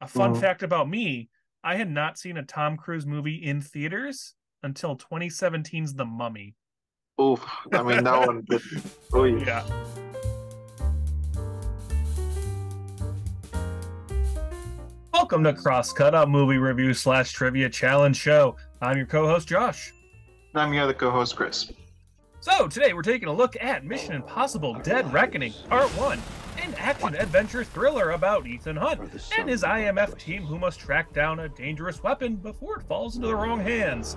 A fun Mhm. fact about me: I had not seen a Tom Cruise movie in theaters until 2017's The Mummy. Oof. I mean, that one. Did, oh, Yeah. Welcome to Crosscut, a movie review slash trivia challenge show. I'm your co-host Josh. And I'm your other co-host, Chris. So today we're taking a look at Mission Impossible: Dead Reckoning, Part One, an action-adventure thriller about Ethan Hunt and his IMF team who must track down a dangerous weapon before it falls into the wrong hands.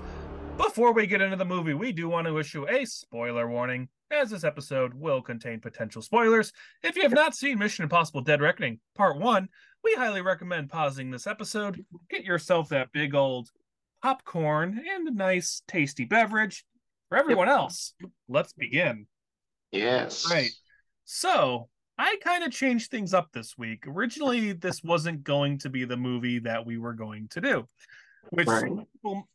Before we get into the movie, we do want to issue a spoiler warning, as this episode will contain potential spoilers. If you have not seen Mission Impossible: Dead Reckoning Part One, we highly recommend pausing this episode, get yourself that big old popcorn and a nice tasty beverage. For everyone else, let's begin. Yes. Right. So I kind of changed things up this week. Originally, this wasn't going to be the movie that we were going to do, which Right. people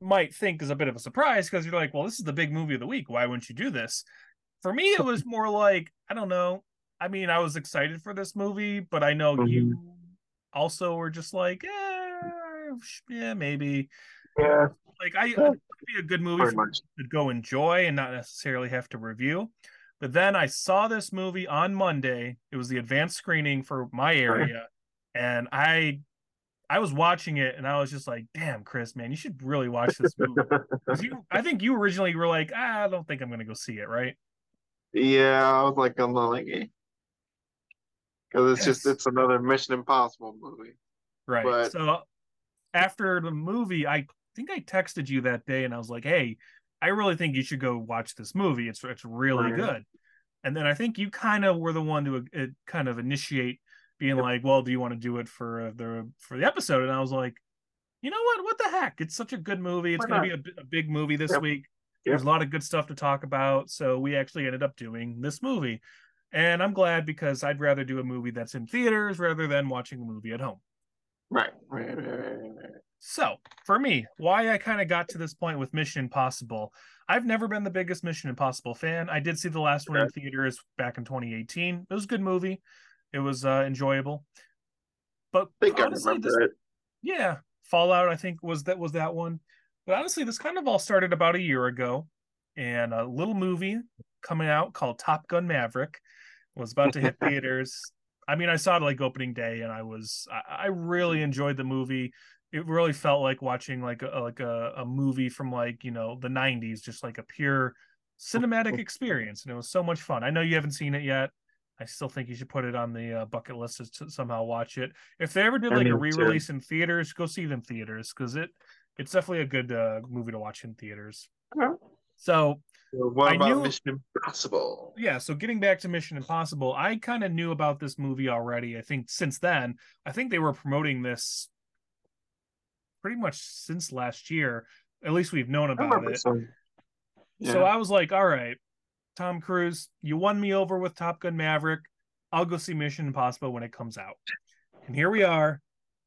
might think is a bit of a surprise because you're like, well, this is the big movie of the week. Why wouldn't you do this? For me, it was more like, I don't know. I mean, I was excited for this movie, but I know Mhm. you also were just like, eh, yeah, maybe. Yeah. Like, I, Yeah. it'd be a good movie for to go enjoy and not necessarily have to review. But then I saw this movie on Monday. It was the advanced screening for my area, and I I was watching it and I was just like, "Damn, Chris, man, you should really watch this movie." you, I think you originally were like, ah, "I don't think I'm gonna go see it," right? yeah, I was like, I'm not like, because it's just it's another Mission Impossible movie. Right. But- So after the movie, I think I texted you that day and I was like, "Hey, I really think you should go watch this movie. It's it's really Right. good." And then I think you kind of were the one to uh, kind of initiate being Yep. like, "Well, do you want to do it for uh, the for the episode?" And I was like, "You know what? What the heck? It's such a good movie. It's going to be a, a big movie this Yep. week. Yep. There's a lot of good stuff to talk about." So we actually ended up doing this movie. And I'm glad because I'd rather do a movie that's in theaters rather than watching a movie at home. Right. Right. Right. Right. right. So, for me, why I kind of got to this point with Mission Impossible, I've never been the biggest Mission Impossible fan. I did see the last one in theaters back in 2018. It was a good movie. It was uh, enjoyable. But honestly, this, it. yeah, Fallout, I think was that was that one. But honestly, this kind of all started about a year ago, and a little movie coming out called Top Gun Maverick was about to hit theaters. I mean, I saw it like opening day, and I was I, I really enjoyed the movie. It really felt like watching like a like a, a movie from like you know the '90s, just like a pure cinematic experience, and it was so much fun. I know you haven't seen it yet. I still think you should put it on the uh, bucket list to, to somehow watch it. If they ever did like a re-release in theaters, go see them theaters because it it's definitely a good uh, movie to watch in theaters. So what I about knew- Mission Impossible? yeah, so getting back to Mission Impossible, I kind of knew about this movie already. I think since then, I think they were promoting this pretty much since last year. At least we've known about it. some. Yeah. So I was like, all right, Tom Cruise, you won me over with Top Gun Maverick. I'll go see Mission Impossible when it comes out. And here we are.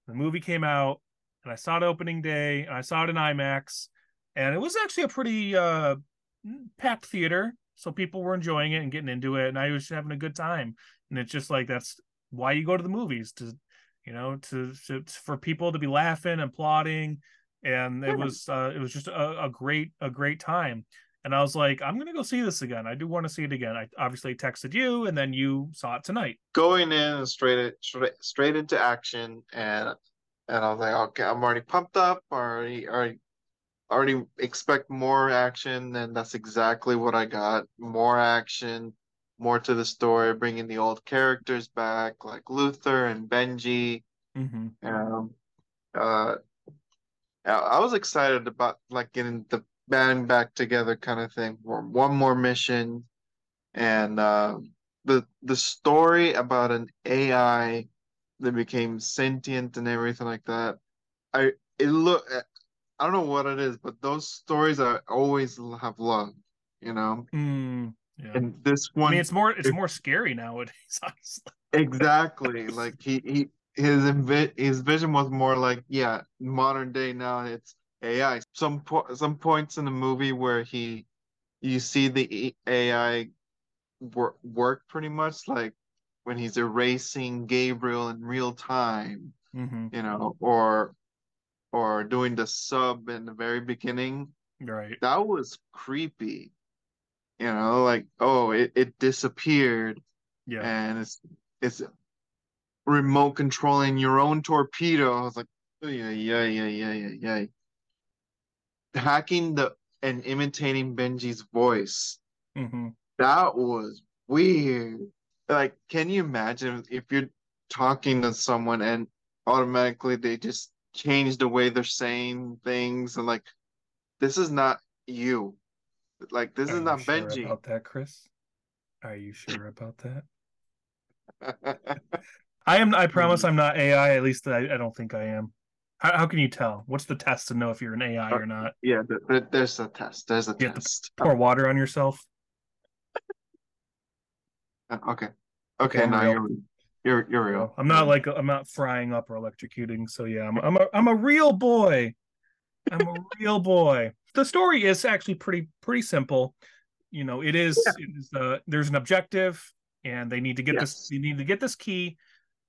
The movie came out, and I saw it opening day, and I saw it in IMAX, and it was actually a pretty uh, packed theater. So people were enjoying it and getting into it, and I was having a good time. And it's just like that's why you go to the movies to, you know, to, to for people to be laughing and applauding, and it was uh, it was just a, a great a great time and I was like, I'm gonna go see this again. I do want to see it again. I obviously texted you, and then you saw it tonight. going in straight straight straight into action and and I was like, okay, I'm already pumped up, already already already expect more action, and that's exactly what I got. More action, more to the story, bringing the old characters back, like Luther and Benji. Mm-hmm. Um, uh, I was excited about like getting the band back together kind of thing. for One more mission, and um, the the story about an AI that became sentient and everything like that. I it look I don't know what it is, but those stories I always have loved, you know. Mm, yeah. And this one, I mean, it's more it's if- more scary nowadays. Honestly. Exactly. Like he, he his invi his vision was more like, yeah, modern day now it's AI. Some po some points in the movie where he you see the AI work work pretty much like when he's erasing Gabriel in real time hmm you know, or or doing the sub in the very beginning. Right. That was creepy. You know, like oh, it, it disappeared Yeah. and it's it's remote controlling your own torpedo. I was like, oh, yeah, yeah, yeah, yeah, yeah, yeah. Hacking the and imitating Benji's voice. hmm That was weird. Like, can you imagine if you're talking to someone and automatically they just change the way they're saying things and like, this is not you. Like, this Are is you not sure Benji. about that, Chris? Are you sure about that? I am. I promise I'm not AI. At least I, I don't think I am. How, how can you tell? What's the test to know if you're an AI or not? Yeah, th- th- there's a test. There's a You have test. Pour water on yourself. Uh, Okay. Okay, Okay, I'm now you're you're you're real. I'm not like I'm not frying up or electrocuting. So yeah, I'm I'm a I'm a real boy. I'm a real boy. The story is actually pretty pretty simple. You know, it is, Yeah. it is uh, there's an objective, and they need to get Yes. this. You need to get this key,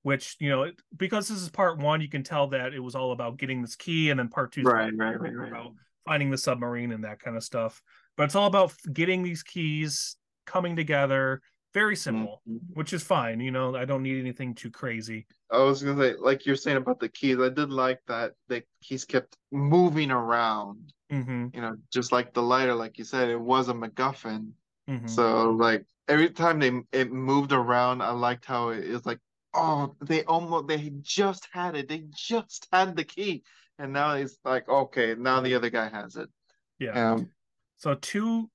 which you know because this is part one, you can tell that it was all about getting this key, and then part two is Right, right, right, right. about finding the submarine and that kind of stuff. But it's all about getting these keys coming together. Very simple, Mhm. which is fine. You know, I don't need anything too crazy. I was gonna say, like you're saying about the keys, I did like that the keys kept moving around. Hmm You know, just like the lighter, like you said, it was a MacGuffin. hmm So like every time they it moved around, I liked how it is like, oh, they almost they just had it. They just had the key, and now it's like, okay, now the other guy has it. Yeah. Um, So two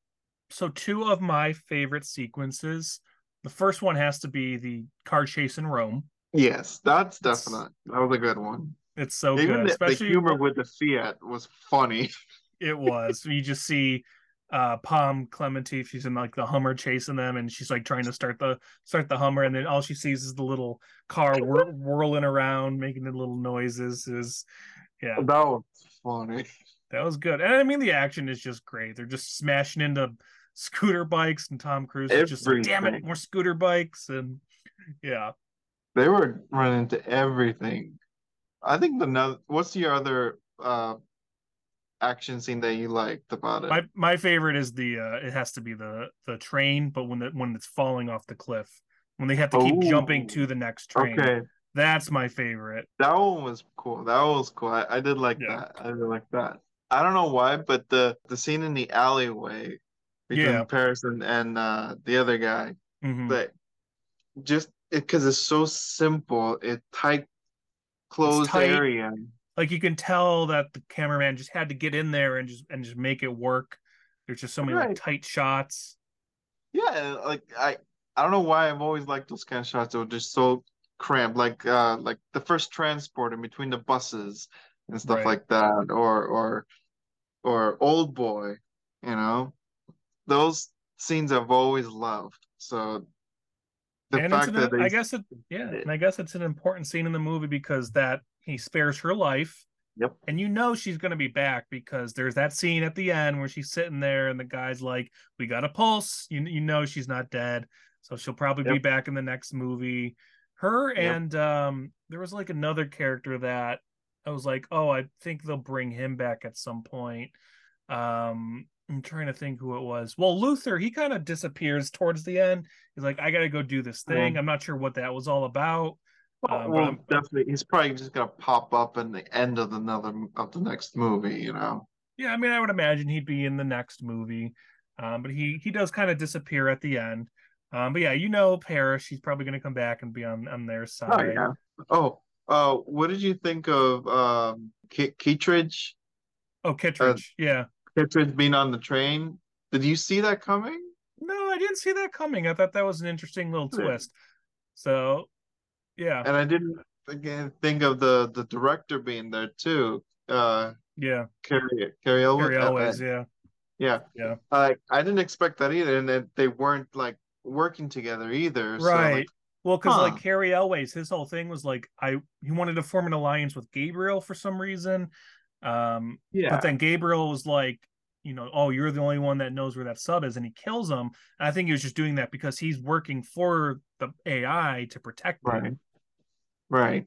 so two of my favorite sequences. The first one has to be the car chase in Rome. yes, that's definite. That was a good one. It's so Even good, the, the humor with the Fiat was funny. it was. You just see uh Pom Klementieff, she's in like the Hummer chasing them and she's like trying to start the start the Hummer and then all she sees is the little car whir- whirling around making the little noises is yeah, That was funny. that was good. And I mean the action is just great. They're just smashing into scooter bikes and Tom Cruise is just like, damn it, more scooter bikes and yeah. They were running into everything. I think the no- what's your other uh action scene that you liked about it? My my favorite is the uh it has to be the the train, but when the when it's falling off the cliff. When they have to keep jumping Oh, to the next train. Okay, That's my favorite. that one was cool. That was cool. I, I did like Yeah. that. I did like that. I don't know why, but the the scene in the alleyway between Yeah. Paris and, and uh the other guy, Mhm. but just because it's so simple, it tight closed tight. area. Like you can tell that the cameraman just had to get in there and just and just make it work. There's just so many like tight shots. Yeah, like I I don't know why I've always liked those kind of shots that were just so cramped, like uh like the first transport in between the buses and stuff Right. like that, or or or Old Boy, you know, those scenes I've always loved. So the and it's fact an, that they I guess it yeah, and I guess it's an important scene in the movie because that he spares her life. Yep. And you know she's gonna be back because there's that scene at the end where she's sitting there and the guy's like, "We got a pulse." You you know she's not dead, so she'll probably be back in the next movie. Her Yep. and um, there was like another character that I was like, "Oh, I think they'll bring him back at some point." Um, I'm trying to think who it was. Well, Luther, he kind of disappears towards the end. He's like, "I got to go do this thing." I'm not sure what that was all about. Well, um, but well, definitely he's probably just gonna pop up in the end of another of the next movie, you know. Yeah, I mean, I would imagine he'd be in the next movie, um, but he he does kind of disappear at the end. Um, but yeah, you know, Paris, she's probably going to come back and be on on their Oh side. yeah. Oh, uh, what did you think of um Ki- Kittredge? Oh, Kittredge, yeah. Kittredge being on the train. Did you see that coming? No, I didn't see that coming. I thought that was an interesting little Yeah. twist. So, yeah, And I didn't again think of the the director being there too. Uh, yeah. Cary Cary Elwes. Cary uh, yeah, yeah. Yeah. Uh, I didn't expect that either, and that they weren't like working together either. So right. like, well, because huh. like Cary Elwes, his whole thing was like, I he wanted to form an alliance with Gabriel for some reason. Um, yeah, But then Gabriel was like, you know, oh, you're the only one that knows where that sub is, and he kills him. And I think he was just doing that because he's working for the AI to protect right, them. Right.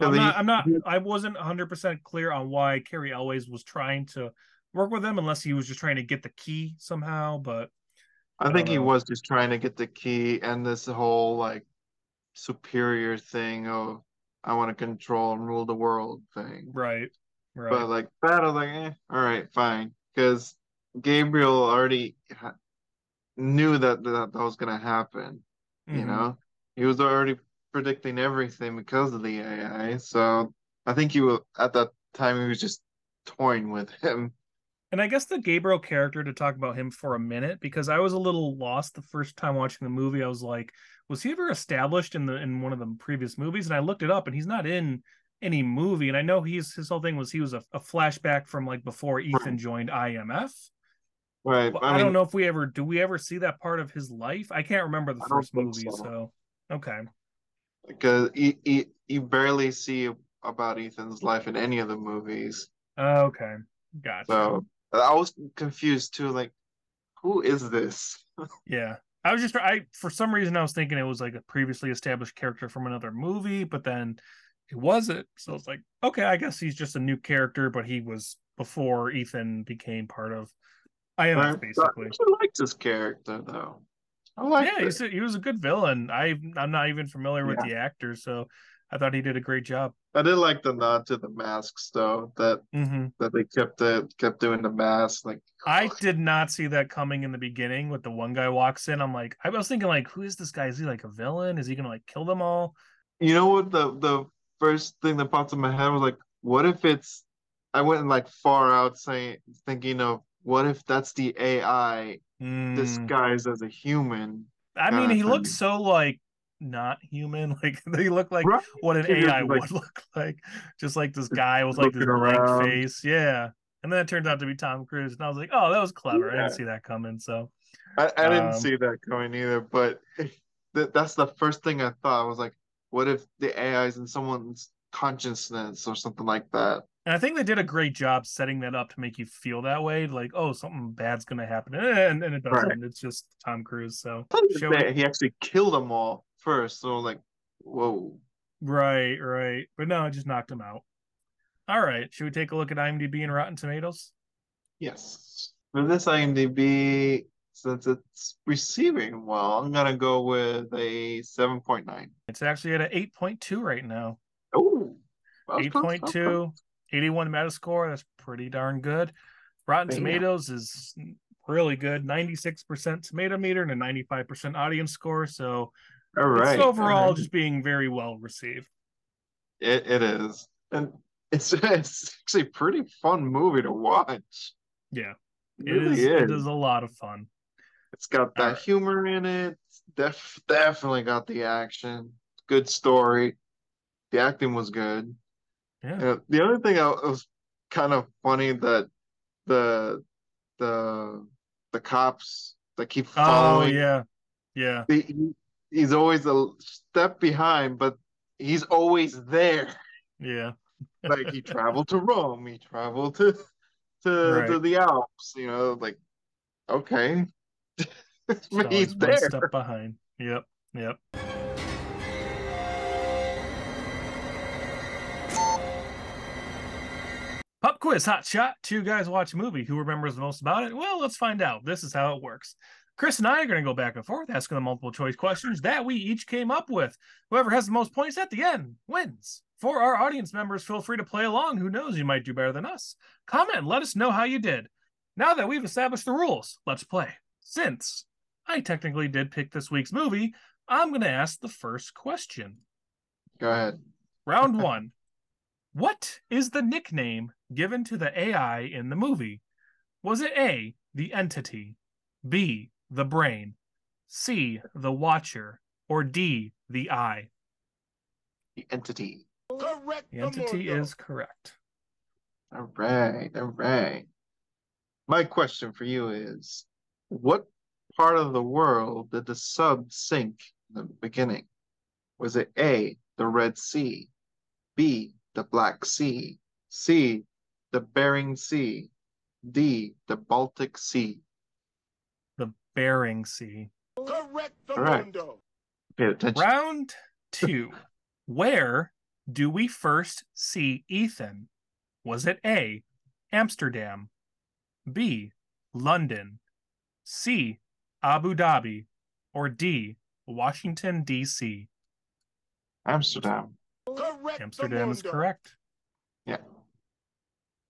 I'm he- not. I'm not. I wasn't 100 percent clear on why Cary Elwes was trying to work with him, unless he was just trying to get the key somehow. But I think he was just trying to get the key and this whole like superior thing of I want to control and rule the world thing. right, right, But like that, I was like, eh, all right, fine, because Gabriel already ha knew that, that that was gonna happen. You Mhm. know, he was already predicting everything because of the AI. So I think he was at that time he was just toying with him. And I guess the Gabriel character to talk about him for a minute because I was a little lost the first time watching the movie. I was like, was he ever established in the in one of the previous movies? And I looked it up, and he's not in any movie. And I know he's his whole thing was he was a, a flashback from like before Ethan joined IMF. Right. But I I, don't know if we ever do we ever see that part of his life. I can't remember the I first movie, so. so okay. Because you, you, you barely see about Ethan's life in any of the movies. Oh, okay. Gotcha. So I was confused too, like, who is this? Yeah. I was just I for some reason I was thinking it was like a previously established character from another movie, but then it wasn't. So it's like, okay, I guess he's just a new character, but he was before Ethan became part of IMF, Right? basically. I actually liked this character though. I like Yeah, he's a, he was a good villain. I I'm not even familiar with Yeah. the actor, so I thought he did a great job. I did like the nod to the masks though, that hmm that they kept it kept doing the mask. Like I did not see that coming in the beginning. With the one guy walks in, I'm like, I was thinking like, who is this guy? Is he like a villain? Is he gonna like kill them all? you know what the the first thing that popped in my head was like, what if it's I went like far out saying thinking of what if that's the AI Mm. disguised as a human? I mean, he looks so like not human. Like they look like Right? what an AI like- would look like. Just like this guy with like this blank around. face. Yeah. And then it turns out to be Tom Cruise. And I was like, oh, that was clever. I didn't see that coming. So I, I didn't Um, see that coming either, but that that's the first thing I thought. I was like, what if the AI is in someone's consciousness or something like that? And I think they did a great job setting that up to make you feel that way. Like, oh, something bad's gonna happen. And, and it doesn't. Right. It's just Tom Cruise. So he actually killed them all first. So like, whoa. right, right. But no, it just knocked him out. All right. Should we take a look at IMDb and Rotten Tomatoes? Yes. For this IMDb, since it's receiving well, I'm gonna go with a 7.9. It's actually at an 8.2 right now. Oh, that was close, that was 8.2, close. 81 Metascore. That's pretty darn good. Rotten Bam. Tomatoes is really good. 96% tomato meter and a 95% audience score. So All right. it's overall all right. just being very well received. It it is, and it's it's actually a pretty fun movie to watch. Yeah, It it really is. is. It is a lot of fun. It's got that Alright. humor in it. Def definitely got the action. Good story. The acting was good. Yeah. The other thing I was kind of funny that the the the cops that keep following. Oh, following. yeah. Yeah. he- he- he's always a step behind, but he's always there. Yeah. like he traveled to Rome, he traveled to to Right. to the Alps, you know, like okay. Just but always he's one there. step behind. Yep. Yep. Quiz, hot shot. Two guys watch a movie. Who remembers the most about it? Well, let's find out. This is how it works. Chris and I are going to go back and forth asking the multiple choice questions that we each came up with. Whoever has the most points at the end wins. For our audience members, feel free to play along. Who knows, you might do better than us. Comment and let us know how you did. Now that we've established the rules, let's play. Since I technically did pick this week's movie, I'm going to ask the first question. Go ahead. Round one. What is the nickname given to the AI in the movie? Was it A, the entity, B, the brain, C, the watcher, or D, the eye? The entity. Correct. The entity is correct. All right, all right. My question for you is what part of the world did the sub sink in the beginning? Was it A, the Red Sea, B, the Black Sea, C, the Bering Sea, D, the Baltic Sea? The Bering Sea. Correct. All right. Pay attention. Round two. Where do we first see Ethan? Was it A, Amsterdam, B, London, C, Abu Dhabi, or D, Washington, D.C.? Amsterdam. Correct. Amsterdam is correct. Yeah.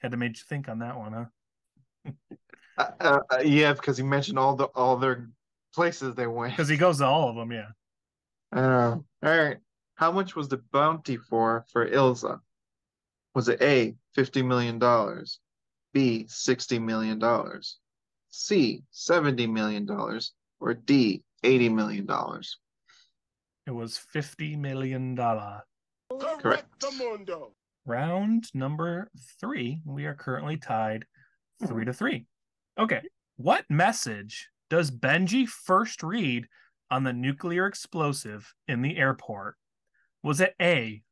Had to make you think on that one, huh? Uh, uh, uh, yeah, because he mentioned all the all their places they went. Because he goes to all of them, yeah. Uh, all right. How much was the bounty for for Ilsa? Was it A, $50 million, B, $60 million, C, $70 million, or D, $80 million? It was $50 million. Correct. Mundo. Round number three. We are currently tied three to three. Okay. What message does Benji first read on the nuclear explosive in the airport? Was it A,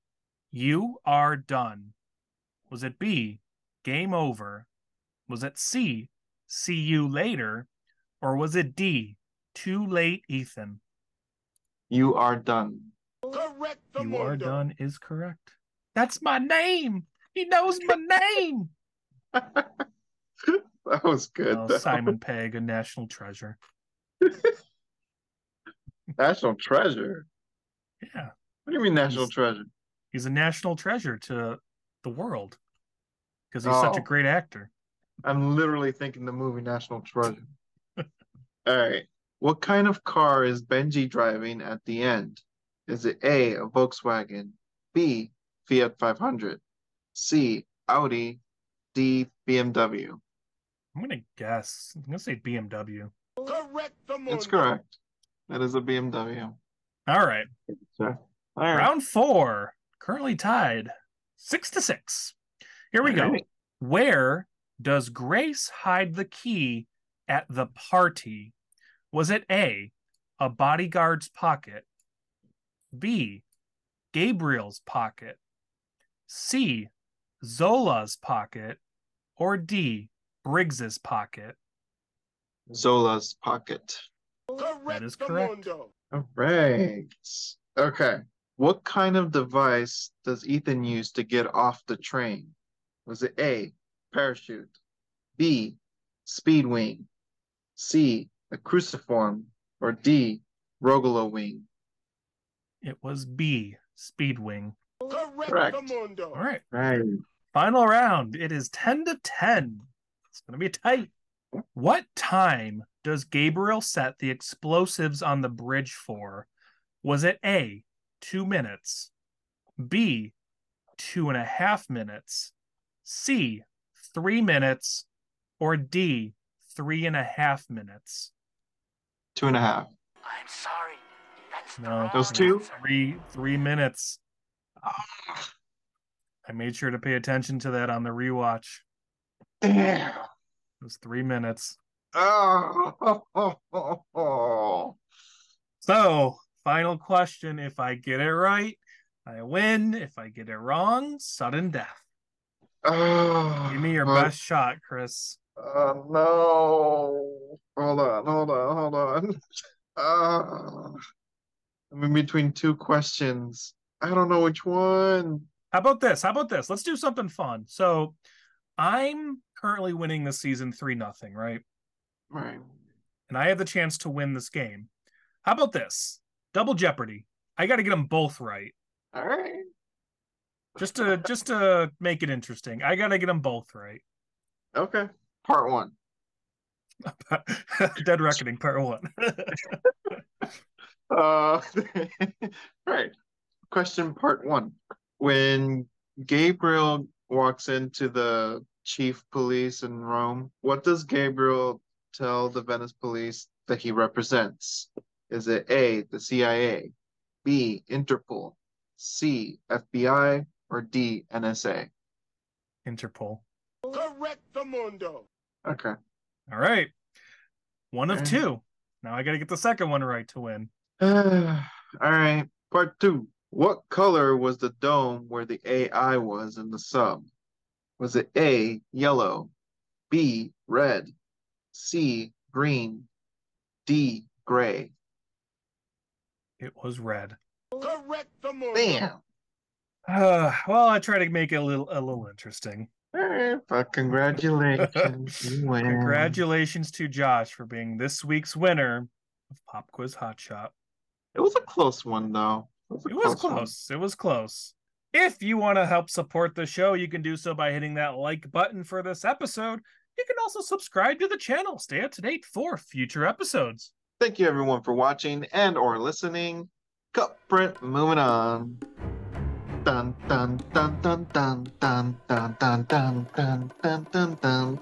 you are done? Was it B, game over? Was it C, see you later? Or was it D, too late, Ethan? You are done. Correct. You are done is correct. That's my name. He knows my name. That was good. Oh. Simon Pegg, a national treasure. National treasure. Yeah, What do you mean national He's- treasure? he's a national treasure to the world because he's such a Oh. great actor. I'm literally thinking the movie National Treasure. All right. What kind of car is Benji driving at the end? Is it A, a Volkswagen, B, Fiat 500, C, Audi, D, BMW? I'm gonna guess. I'm gonna say BMW. Correct. That's correct. That is a BMW. All right, Sir. All right. round four, currently tied six to six. Here we go. All right. Where does Grace hide the key at the party? Was it A, a bodyguard's pocket, B, Gabriel's pocket, C, Zola's pocket, or D, Briggs's pocket? Zola's pocket. Correct. That is correct. All right. Okay. What kind of device does Ethan use to get off the train? Was it A, parachute, B, speed wing, C, a cruciform, or D, Rogallo wing? It was B, Speedwing. Correct. Correct. All right, Right. final round. It is 10 to 10. It's going to be tight. What time does Gabriel set the explosives on the bridge for? Was it A, two minutes, B, two and a half minutes, C, three minutes, or D, three and a half minutes? Two and a half. I'm sorry. No, Those two, three, three was two? Three, three minutes. I made sure to pay attention to that on the rewatch. Damn. It was three minutes. Oh. So, final question. If I get it right, I win. If I get it wrong, sudden death. Oh. Give me your best shot, Chris. Oh no. Hold on, hold on, hold on. Uh, I'm in between two questions. I don't know which one. How about this? How about this? Let's do something fun. So, I'm currently winning this season 3 nothing, right? Right. And I have the chance to win this game. How about this? Double Jeopardy. I got to get them both right. All right. Just to just to make it interesting. I got to get them both right. Okay. Part one. Dead Reckoning Part 1. Uh, right. Question part one. When Gabriel walks into the chief police in Rome, what does Gabriel tell the Venice police that he represents? Is it A, the CIA, B, Interpol, C, FBI, or D, NSA? Interpol. Correct. the Mundo. Okay. All right. One of Okay. two. Now I got to get the second one right to win. All right. Part two. What color was the dome where the AI was in the sub? Was it A, yellow, B, red, C, green, D, gray? It was red. Correct. Mundo. Bam. Uh, well, I try to make it a little a little interesting. Eh, but congratulations. Congratulations to Josh for being this week's winner of Pop Quiz Hot Shot. It was a close one though. It was, It was one. close. It was close. If you want to help support the show, you can do so by hitting that like button for this episode. You can also subscribe to the channel. Stay up to date for future episodes. Thank you everyone for watching and or listening. Cup print moving on. Dun dun dun dun dun dun dun dun dun dun dun dun dun.